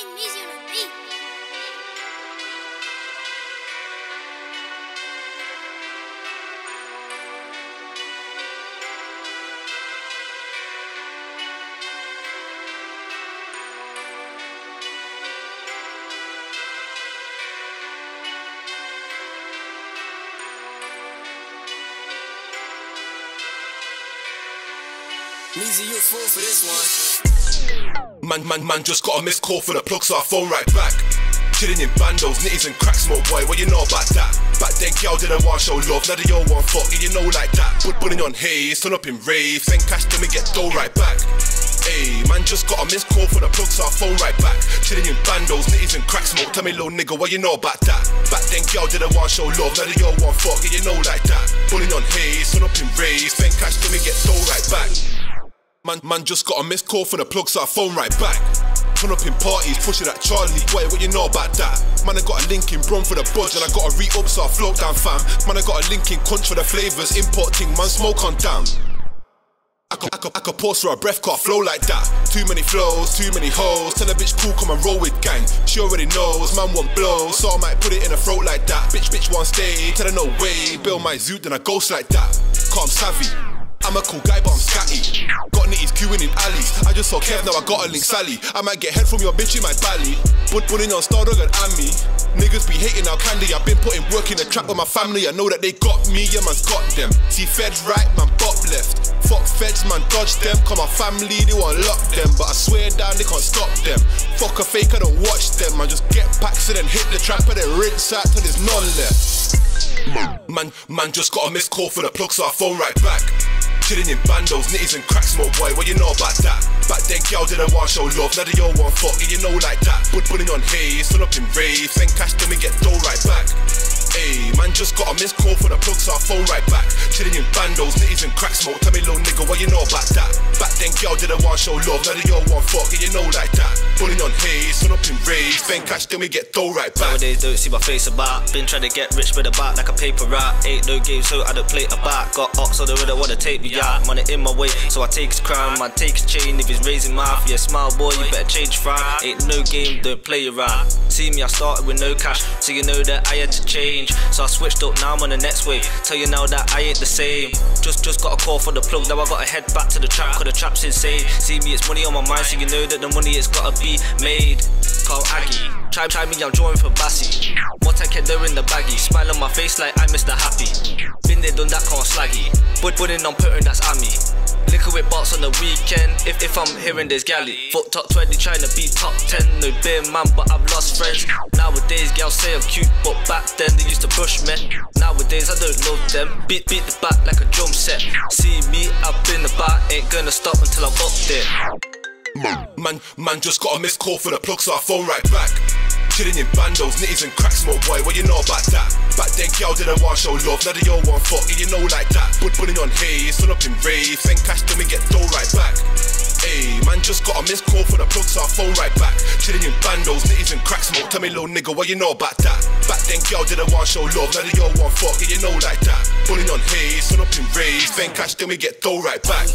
King Meezy on the beat. Meezy, you a fool for this one. Man, man, man, just got a missed call for the plug, so I phone right back. Chilling in bandos, nitties and crack smoke, boy, what you know about that? Back then, girl didn't want show love, now they all want fuck, you know like that. Put putting on haze, turn up in rave, send cash to me, get dough right back. Ayy, man, just got a missed call for the plug, so I phone right back. Chilling in bandos, nitties and crack smoke, tell me, little nigga, what you know about that? Back then, girl didn't want show love, now they all want fuck, you know like that. Pulling on haze, turn up in rave, send cash to me, get dough right back. Man, man just got a missed call from the plug, so I phone right back. Turn up in parties, pushing that Charlie. Boy, what you know about that? Man, I got a link in Brom for the budge, and I got a re up, so I float down, fam. Man, I got a link in Conch for the flavors, importing, man, smoke on damn. I could, I could, I could pause for a breath, can't flow like that. Too many flows, too many hoes. Tell a bitch cool, come and roll with gang. She already knows, man want blows, so I might put it in her throat like that. Bitch, bitch want stay, tell her no way. Bill my zoot, then I ghost like that. I'm savvy. I'm a cool guy, but I'm scatty. Got nitties queuing in alleys. I just saw Kev, now I got a link Sally. I might get head from your bitch in my belly. Put putting on Star Dog and Ami. Niggas be hating now candy. I've been putting work in the trap with my family. I know that they got me, yeah, man's got them. See feds right, man, bop left. Fuck feds, man, dodge them. Cause my family, they want lock them. But I swear down, they can't stop them. Fuck a fake, I don't watch them. I just get packs and then hit the trap and then rinse out till there's none left. Man, man, just got a missed call for the plug, so I phone right back. Chilling in bandos, nitties and cracks, my boy, what you know about that? Back then, girl didn't want show love, now they all want fuck, and you know like that. Put pulling on haze, turn up in rave, send cash to me, get dough right back. Ayy, man, just got a missed call for the plug, so I phone right back. Chilling in bandos, nitties and crack smoke, tell me, little nigga, what you know about that? Back then, girl didn't want show love, now they all want fuck, and you know like that. Pulling on haze, turn up in rave, spend cash to we get dough right back. Nowadays don't see my face about. Been trying to get rich with a bat like a paper rat. Ain't no game, so I don't play a bat. Got ox, so they really wanna take me out. Money in my way, so I take his crown. Man, take his chain if he's raising mouth. Yeah, smile boy, you better change frown. Ain't no game, don't play around. See me, I started with no cash, so you know that I had to change. So I switched up, now I'm on the next wave. Tell you now that I ain't the same. Just, just got a call for the plug, now I gotta head back to the trap, cause the trap's insane. See me, it's money on my mind, so you know that the money it's gotta be made. Call Aggie. Try, try me, I'm drawing for Bassy. What I can do in the baggy. Smile on my face like I'm Mr. Happy. Been there, done that, can't slaggy. But putting on putting, that's Ami. Liquor with bots on the weekend. If, if I'm hearing this galley. Fuck top 20, trying to be top 10. No beer man, but I've lost friends. Nowadays, girls say I'm cute, but back then they used to push me. Nowadays, I don't love them. Beat, beat the back like a drum set. See me, I've been about, ain't gonna stop until I'm up there. Man, man, just got a missed call for the plug, so I phone right back. Chilling in bandos, nitties and crack smoke, boy, what you know about that? Back then, girl didn't want show love, now they all want fuck, you know like that. Put putting on haze, turn up in rave, send cash to me, get dough right back. Ayy, man, just got a missed call for the plug, so I phone right back. Chilling in bandos, nitties and crack smoke, tell me, little nigga, what you know about that? Back then, girl didn't want show love, now they all want fuck, and you know like that. Pulling on haze, turn up in rave, send cash to me, get dough right back.